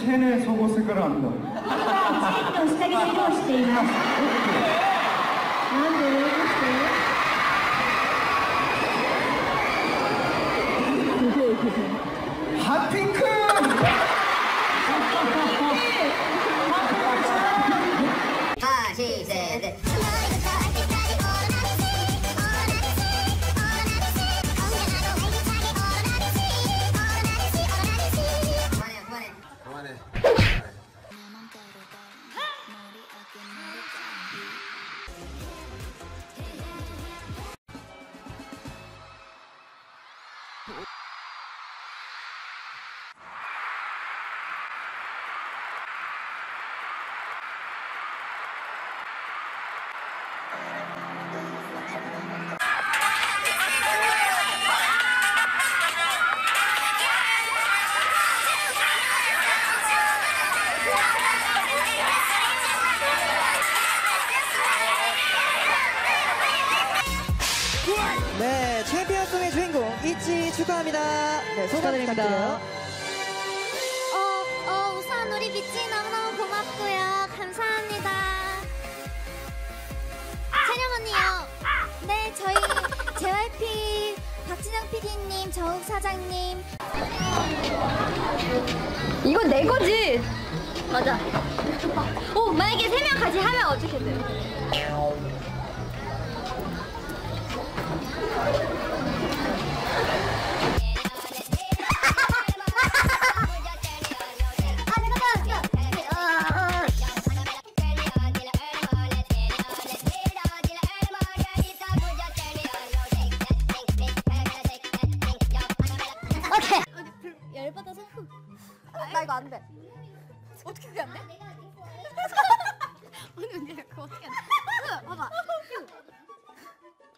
저는 체내 속옷을 끌어갑니다. の下着の色をしています。なんでどうして？ 핫핑크! Oh. 축하합니다. 네, 부탁드려요. 어, 어, 우선 우리 미치 너무너무 고맙고요. 감사합니다. 채령 언니요. 네, 저희 JYP 박진영 PD님, 저욱 사장님. 이건 내 거지. 맞아. 오 만약에 세 명 같이 하면 어떻게 돼? 오 열 받아서 후. 나 이거 안 돼. 어떻게 그게 안 돼? 언니 언니 그거 어떻게 안 돼? 그, 봐봐.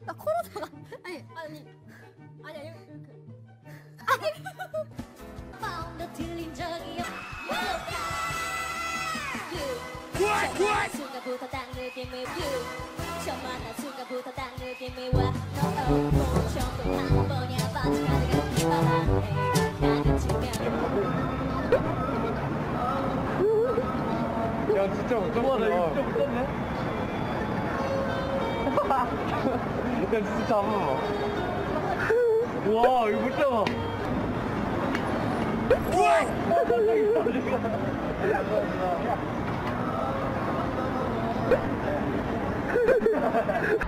나 코로 들어가. 아니 아니 아니야 이렇게. 마음도 들린 적이 없. 순간부터 딱 느낌이 뷰 처음 만난 순간부터 딱 느낌이 와 너무 처음부터 한 번이야 바람에 나는 지면 야, 진짜 이거 진짜 못 잡네. 야, 진짜 잡아봐. 와, 이거 못 잡아. 우와! 깜짝이야,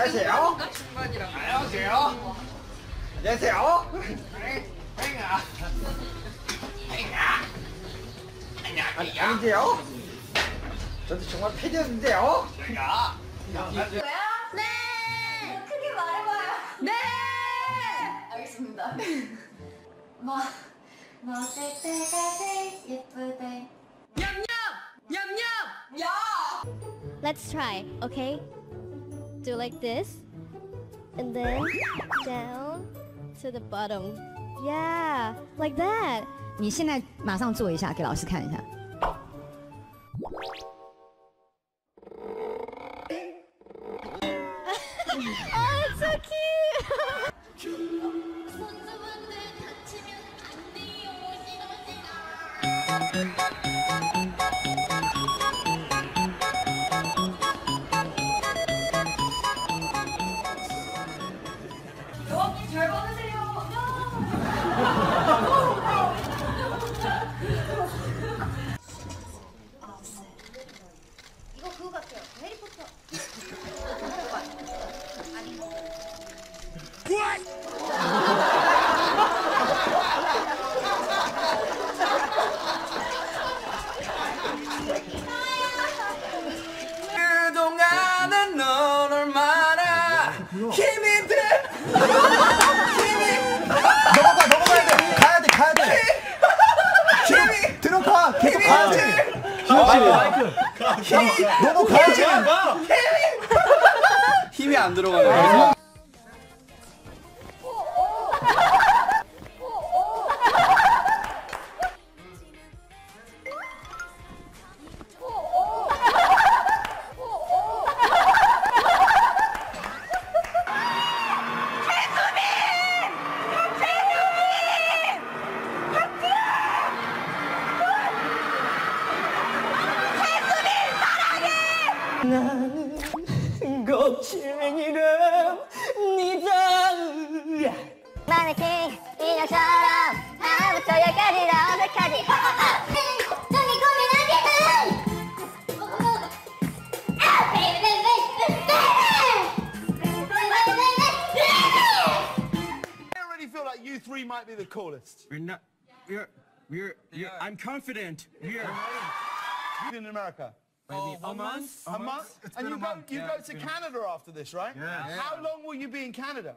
안녕하세요. 안녕하세요. 안녕하세요. 아니, 아닌데요? 저도 정말 팬이었는데요. 네. 크게 말해봐요. 네. 알겠습니다. 뭐 먹을 때가 제일 예쁘대 Let's try, okay? Do like this, and then down to the bottom. Yeah, like that. 你现在马上做一下，给老师看一下。 넘어가야 돼. 가야 돼, 가야 돼. 뒤로, 뒤로 가. 계 속 가야 돼. 마이크 너무 가지. 힘이 안 들어가네. 마네킹 인형처럼 하나부터 열까지 다 어색하지 눈이 고민하게 아 베이비 베이비 I already feel like you three might be the coolest. We're not we're we're, we're I'm confident we're in America. Maybe a month A month? And you go, you go to Canada after this, right? Yeah. How long will you be in Canada?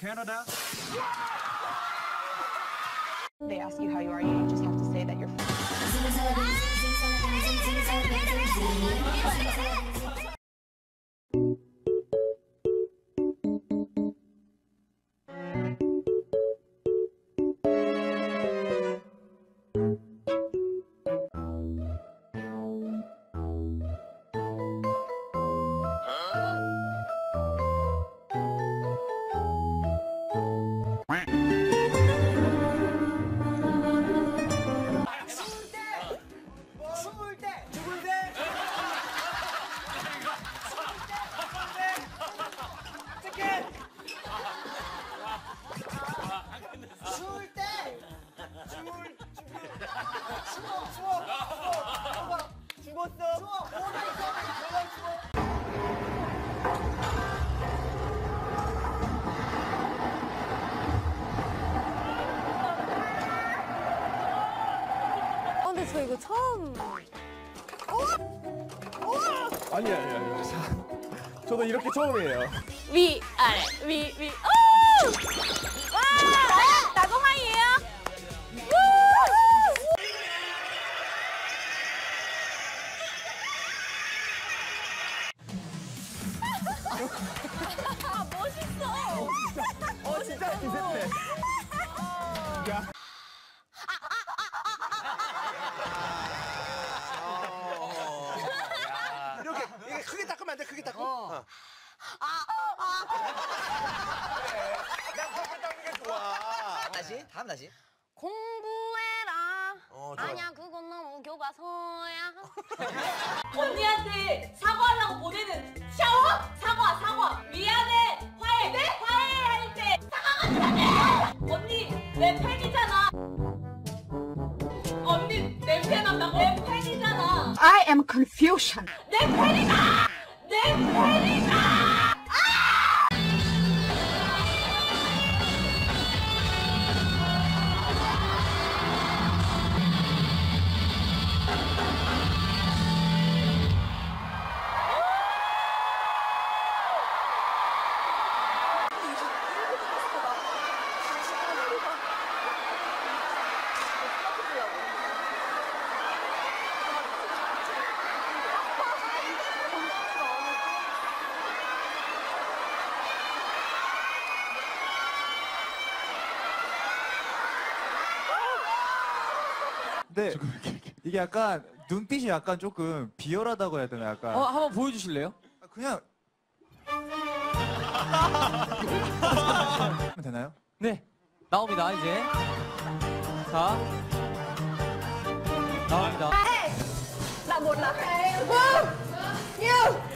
Canada They ask you how you are, you just have to say that you're 저 이거 처음 아니 아니 아니 자, 저도 이렇게 처음이에요 위 아래 위 위. 오! 다음 다시. 공부해라. 어, 좋아. 아니야, 그건 너무 교과서야. 언니한테 사과하려고 보내는 샤워? 사과 사과 미안해 화해 네? 화해 할 때 사과가 미안해 언니 내 팬이잖아 언니 냄새 난다고 내 팬이잖아 I am confusion. 내 팬이다 내 팬이다 네. 근데 이게 약간 눈빛이 약간 조금 비열하다고 해야 되나 약간. 어, 한번 보여주실래요? 아, 그냥 하면 되나요? 네, 나옵니다 이제. 자, 나옵니다. Hey, là một là hai. Wow, nhiều.